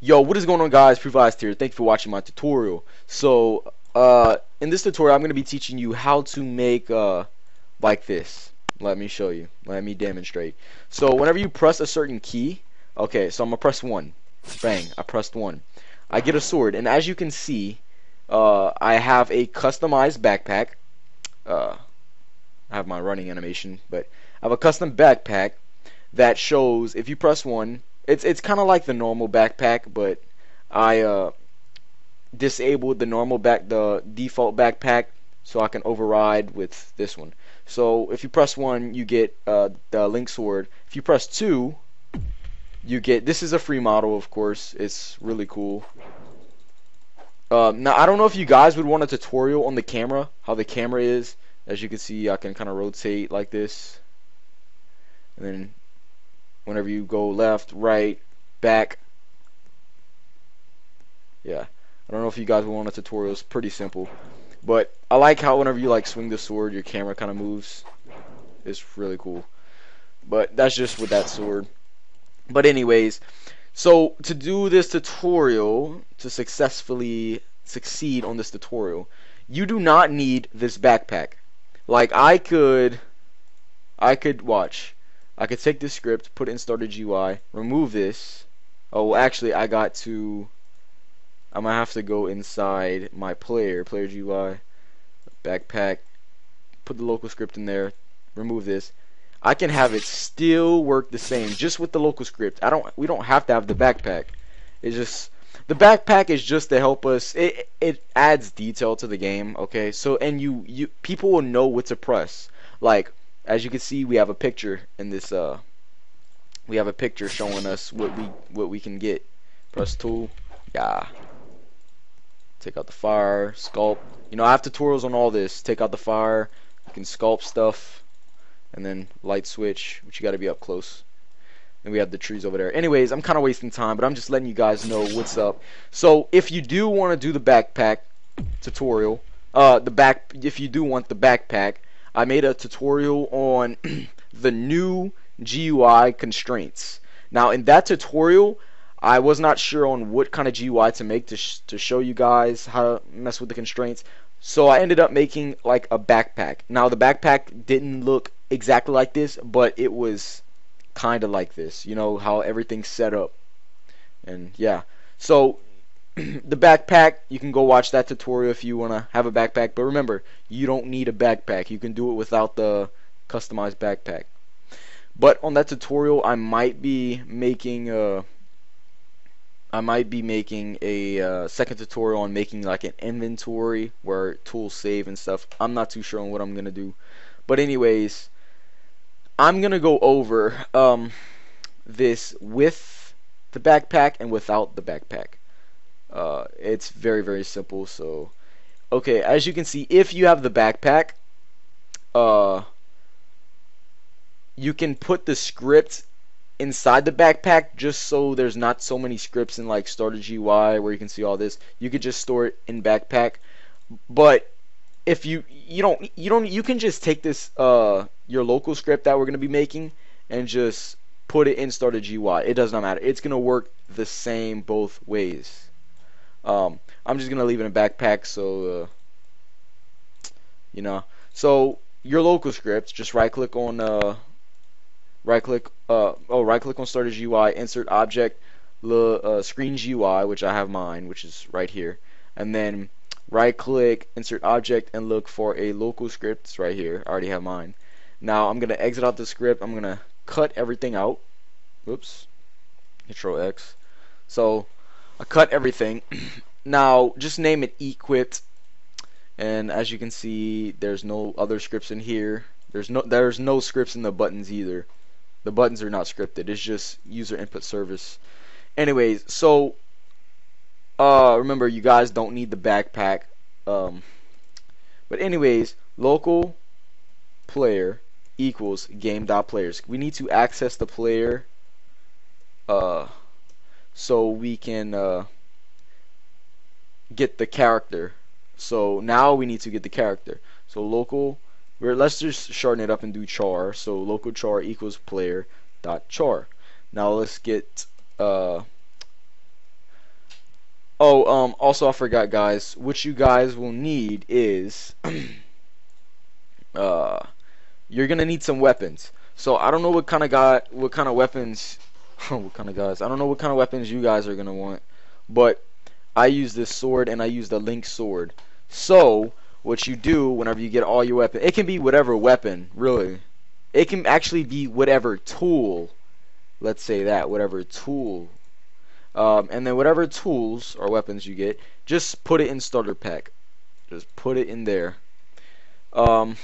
Yo, what is going on guys? Previized here. Thank you for watching my tutorial. So, uh, in this tutorial I'm going to be teaching you how to make, uh, like this. Let me show you. Let me demonstrate. So, whenever you press a certain key, okay, so I'm going to press 1. Bang, I pressed 1. I get a sword, and as you can see, uh, I have a customized backpack. Uh, I have my running animation, but I have a custom backpack that shows if you press 1, it's it's kind of like the normal backpack, but I uh, disabled the normal back the default backpack so I can override with this one. So if you press one, you get uh, the link sword. If you press two, you get this is a free model, of course. It's really cool. Uh, now I don't know if you guys would want a tutorial on the camera, how the camera is. As you can see, I can kind of rotate like this, and then whenever you go left, right, back. Yeah. I don't know if you guys want a tutorial. It's pretty simple. But I like how whenever you like swing the sword, your camera kind of moves. It's really cool. But that's just with that sword. But anyways, so to do this tutorial, to successfully succeed on this tutorial, you do not need this backpack. Like I could, I could watch. I could take this script, put it in starter GUI, remove this. Oh, actually, I got to. I'm gonna have to go inside my player, player GUI, backpack, put the local script in there, remove this. I can have it still work the same, just with the local script. I don't. We don't have to have the backpack. It's just the backpack is just to help us. It it adds detail to the game. Okay, so and you you people will know what to press. Like as you can see, we have a picture in this. Uh, we have a picture showing us what we what we can get. Press tool, yeah. Take out the fire, sculpt. You know, I have tutorials on all this. Take out the fire. You can sculpt stuff, and then light switch, which you got to be up close. And we have the trees over there. Anyways, I'm kind of wasting time, but I'm just letting you guys know what's up. So if you do want to do the backpack tutorial, uh, the back, if you do want the backpack, I made a tutorial on the new GUI constraints. Now in that tutorial, I was not sure on what kind of GUI to make to, sh to show you guys how to mess with the constraints. So I ended up making like a backpack. Now the backpack didn't look exactly like this, but it was kind of like this. You know how everything's set up. And yeah. So the backpack, you can go watch that tutorial if you want to have a backpack. But remember, you don't need a backpack. You can do it without the customized backpack. But on that tutorial, I might be making a, I might be making a uh, second tutorial on making like an inventory where tools save and stuff. I'm not too sure on what I'm gonna do. But anyways, I'm gonna go over um, this with the backpack and without the backpack. Uh, it's very very simple. So, okay, as you can see, if you have the backpack, uh, you can put the script inside the backpack just so there's not so many scripts in like starter GUI where you can see all this. You could just store it in backpack, but if you you don't you don't you can just take this uh your local script that we're gonna be making and just put it in starter GUI. It does not matter. It's gonna work the same both ways. Um, I'm just gonna leave it in a backpack so uh, you know. So your local scripts, just right click on uh, right click uh, oh right click on starter GUI, insert object, uh, screen GUI, which I have mine, which is right here, and then right click, insert object, and look for a local script. It's right here. I already have mine. Now I'm gonna exit out the script. I'm gonna cut everything out. Oops. Control X. So I cut everything. now, just name it equipped. And as you can see, there's no other scripts in here. There's no there's no scripts in the buttons either. The buttons are not scripted. It's just user input service. Anyways, so uh, remember you guys don't need the backpack. Um, but anyways, local player equals game dot players. We need to access the player. Uh, so we can uh, get the character. So now we need to get the character. So local, we're, let's just shorten it up and do char. So local char equals player dot char. Now let's get uh, Oh, um, also I forgot, guys. What you guys will need is, uh, you're gonna need some weapons. So I don't know what kind of guy, what kind of weapons, what kind of guys. I don't know what kind of weapons you guys are gonna want, but I use this sword and I use the link sword. So what you do whenever you get all your weapon, it can be whatever weapon, really. It can actually be whatever tool. Let's say that whatever tool um, and then whatever tools or weapons you get, just put it in starter pack. Just put it in there. Um,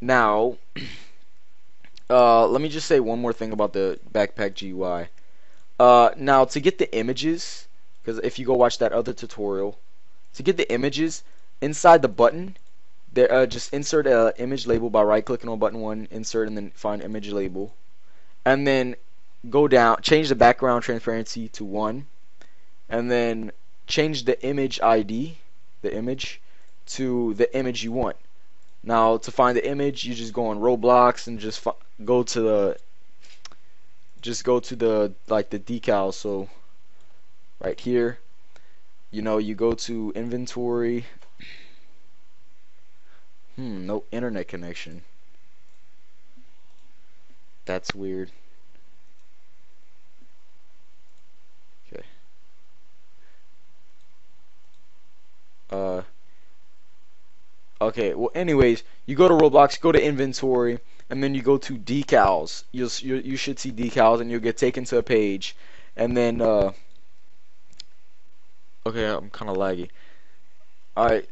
now, uh, let me just say one more thing about the backpack GUI. Uh, now, to get the images, because if you go watch that other tutorial, to get the images, inside the button, there, uh, just insert an image label by right-clicking on button 1, insert, and then find image label. And then go down, change the background transparency to 1, and then change the image ID, the image, to the image you want. Now, to find the image, you just go on Roblox and just go to the, just go to the, like the decal, so, right here, you know, you go to inventory, hmm, no internet connection. That's weird. Okay uh okay well anyways you go to roblox go to inventory and then you go to decals. You'll you, you should see decals and you'll get taken to a page. And then uh okay i'm kind of laggy. All right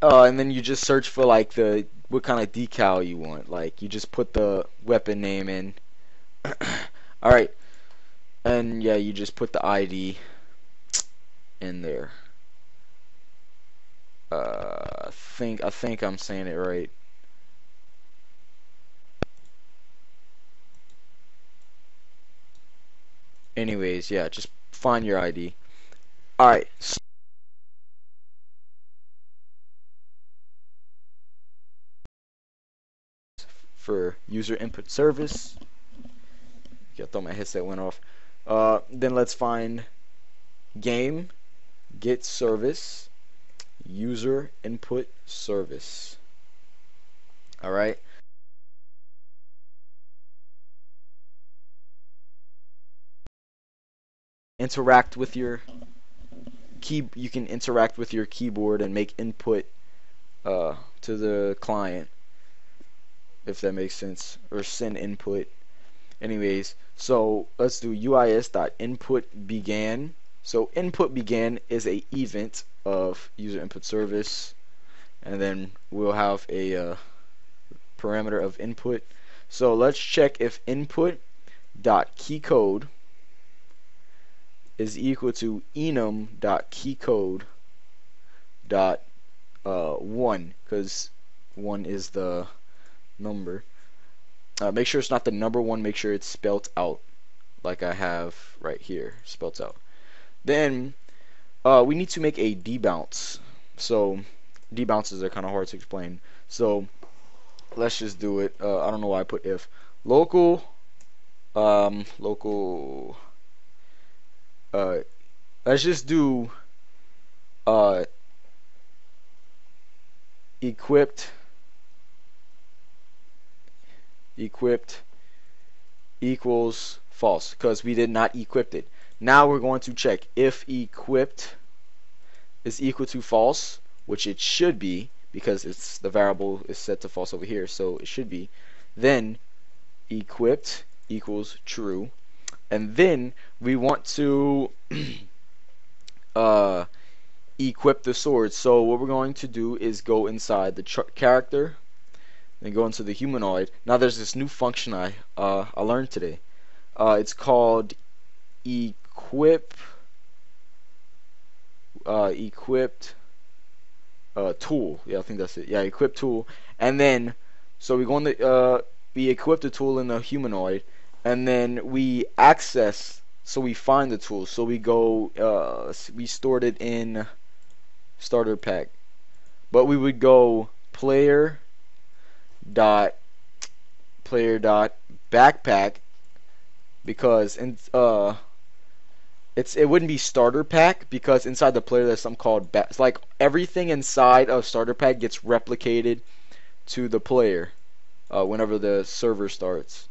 uh and then you just search for like the what kind of decal you want. Like you just put the weapon name in. All right and yeah you just put the id in there. Uh, I think I think I'm saying it right. Anyways, yeah, just find your ID. Alright. For user input service. Yeah, I thought my headset went off. Uh, then let's find game, get service, user input service. All Interact with your key. You can interact with your keyboard and make input uh, to the client, if that makes sense, or send input. Anyways, so let's do uis.input began. So input began is a event of user input service and then we'll have a uh, parameter of input so let's check if input dot keycode is equal to enum dot keycode dot uh, one because one is the number uh, make sure it's not the number one make sure it's spelt out like I have right here spelt out then uh, we need to make a debounce. So debounces are kind of hard to explain. So let's just do it. Uh, I don't know why I put if local um, local. Uh, let's just do uh, equipped equipped equals false because we did not equip it. Now we're going to check if equipped is equal to false, which it should be because it's the variable is set to false over here, so it should be. Then equipped equals true, and then we want to uh, equip the sword. So what we're going to do is go inside the character, then go into the humanoid. Now there's this new function I uh, I learned today. Uh, it's called equip uh, equipped uh, tool. Yeah, I think that's it. Yeah, equip tool. And then, so we go in the, uh, we equip the tool in the humanoid, and then we access, so we find the tool. So we go, uh, we stored it in starter pack. But we would go player dot player dot backpack because in uh it's it wouldn't be starter pack because inside the player there's something called ba- it's like everything inside of starter pack gets replicated to the player uh, whenever the server starts.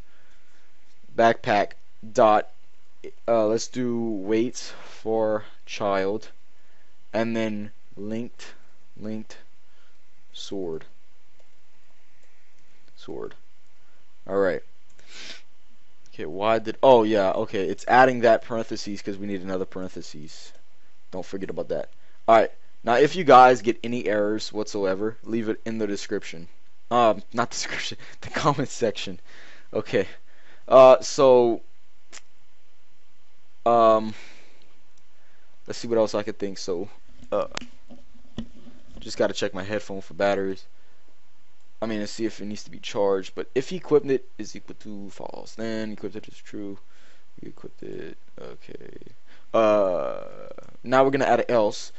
Backpack dot uh, let's do wait for child and then linked linked sword. Sword. All right okay why did oh yeah okay it's adding that parentheses because we need another parentheses. Don't forget about that. All right now if you guys get any errors whatsoever leave it in the description. Um not description the comment section. Okay uh so um, let's see what else I could think. So, uh, just got to check my headphone for batteries. I mean, to see if it needs to be charged. But if equipment is equal to false, then equipped is true. We equipped it. Okay. Uh, now we're gonna add an else.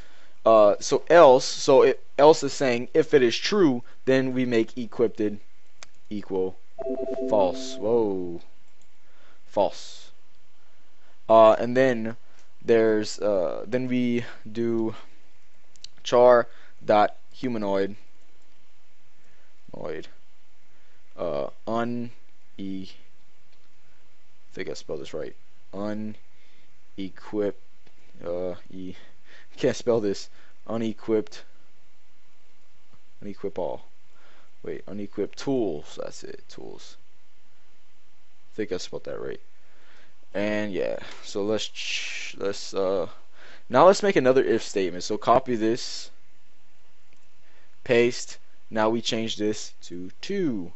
Uh, so else, so it, else is saying if it is true, then we make equipped equal false. Whoa, false. Uh, and then there's uh, then we do char dot humanoid noid uh, un e I think I spelled this right unequip uh, e can't spell this unequipped unequip all wait unequip tools that's it tools think I spelled that right and yeah so let's let's uh now let's make another if statement. So copy this paste. Now we change this to 2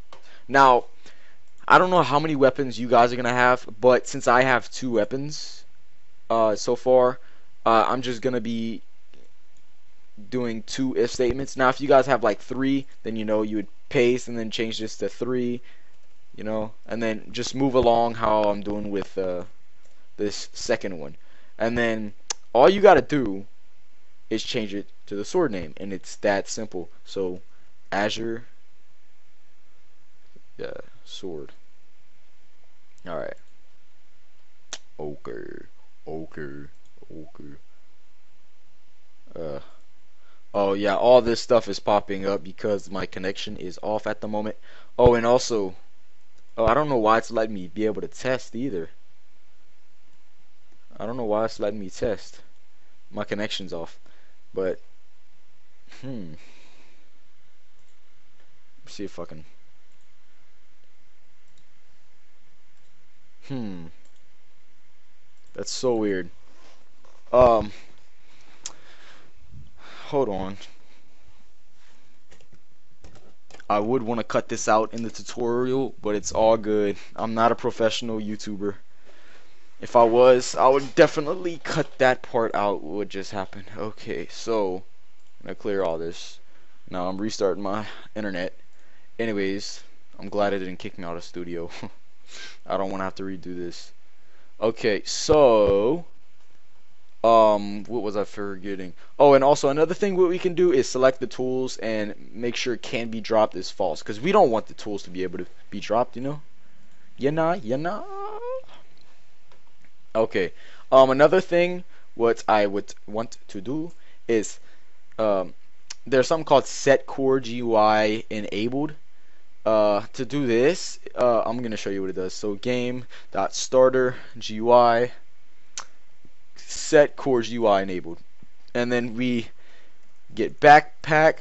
now I don't know how many weapons you guys are gonna have but since I have two weapons uh, so far uh, I'm just gonna be doing two if statements. Now if you guys have like three then you know you would paste and then change this to three you know, and then just move along how I'm doing with uh, this second one. And then all you got to do is change it to the sword name, and it's that simple. So, Azure, yeah, sword. All right. Okay, okay, okay. Uh. Oh yeah, all this stuff is popping up because my connection is off at the moment. Oh, and also, Oh, I don't know why it's letting me be able to test either. I don't know why it's letting me test. My connection's off. But, hmm. Let's see if I can. Hmm. That's so weird. Um. Hold on. I would want to cut this out in the tutorial, but it's all good. I'm not a professional YouTuber. If I was, I would definitely cut that part out what just happened. Okay, so I'm gonna clear all this. Now I'm restarting my internet. Anyways, I'm glad it didn't kick me out of studio. I don't want to have to redo this. Okay, so um what was i forgetting? Oh and also another thing what we can do is select the tools and make sure can be dropped is false because we don't want the tools to be able to be dropped you know? You know you know okay um another thing what i would want to do is um there's something called set core gui enabled. Uh, to do this, uh, I'm gonna show you what it does. So game dot starter GUI set Core GUI enabled. And then we get backpack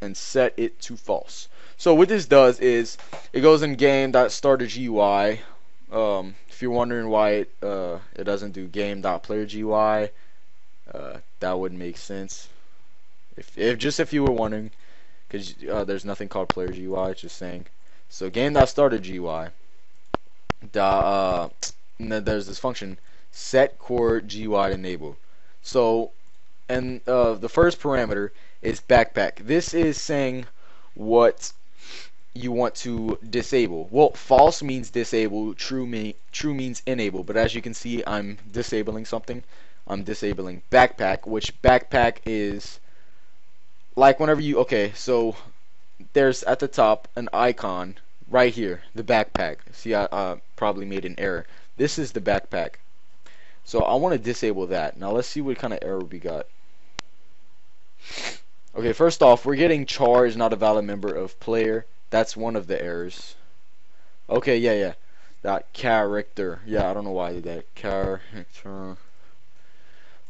and set it to false. So what this does is it goes in game.starter.gui. Um, if you're wondering why it uh, it doesn't do game.player.gui, uh, that would make sense. If, if just if you were wondering, because uh, there's nothing called player GUI, it's just saying. So game.starter.gui. Uh, and then there's this function set core GUI enable. So, and uh, the first parameter is backpack. This is saying what you want to disable. Well, false means disable, true mean true means enable. But as you can see, I'm disabling something. I'm disabling backpack, which backpack is like whenever you okay, so there's at the top an icon right here, the backpack. See, I uh, probably made an error. This is the backpack So I want to disable that. Now let's see what kind of error we got. Okay, first off, we're getting charged, not a valid member of player. That's one of the errors. Okay, yeah, yeah. That character. Yeah, I don't know why I did that. Character.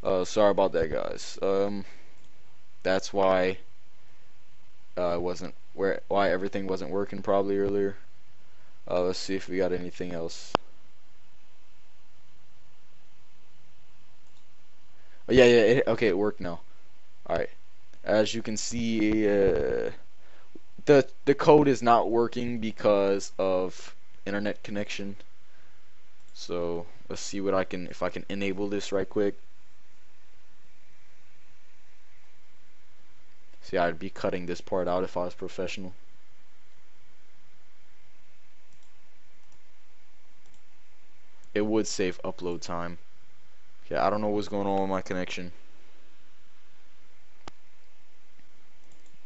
Uh, sorry about that, guys. Um, that's why uh, wasn't where why everything wasn't working probably earlier. Uh, let's see if we got anything else. Oh, yeah, yeah. It, okay, it worked now. All right. As you can see, uh, the the code is not working because of internet connection. So let's see what I can if I can enable this right quick. See, I'd be cutting this part out if I was professional. It would save upload time. Okay, I don't know what's going on with my connection.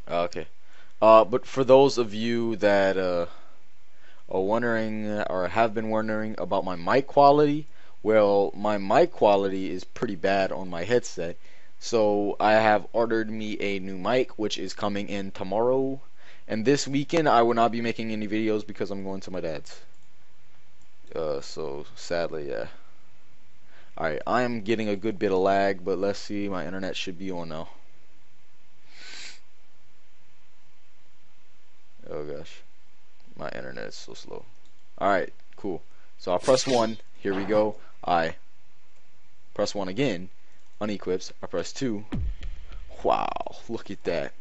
Okay. Uh, but for those of you that uh, are wondering or have been wondering about my mic quality, well, my mic quality is pretty bad on my headset. So I have ordered me a new mic, which is coming in tomorrow. And this weekend I will not be making any videos because I'm going to my dad's. Uh, so sadly, yeah. Alright, I am getting a good bit of lag, but let's see, my internet should be on now. Oh gosh. My internet is so slow. Alright, cool. So I press 1, here we go. I press 1 again, unequips. I press 2. Wow, look at that.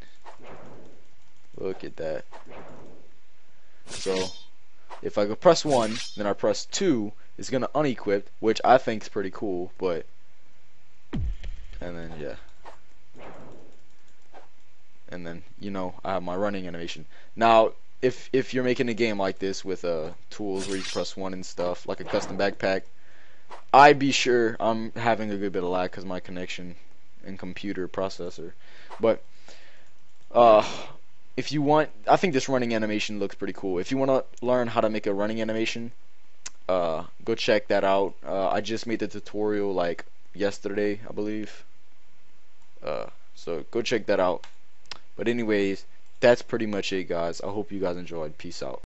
Look at that. So, if I go press 1, then I press 2, it's to unequip, which I think is pretty cool, but, and then, yeah. And then, you know, I have my running animation. Now, if if you're making a game like this with uh, tools where you press 1 and stuff, like a custom backpack, I'd be sure I'm having a good bit of lag because my connection and computer processor. But, uh, if you want, I think this running animation looks pretty cool. If you want to learn how to make a running animation, uh, go check that out. Uh, I just made the tutorial like yesterday, I believe. Uh, so go check that out. But anyways, that's pretty much it, guys. I hope you guys enjoyed. Peace out.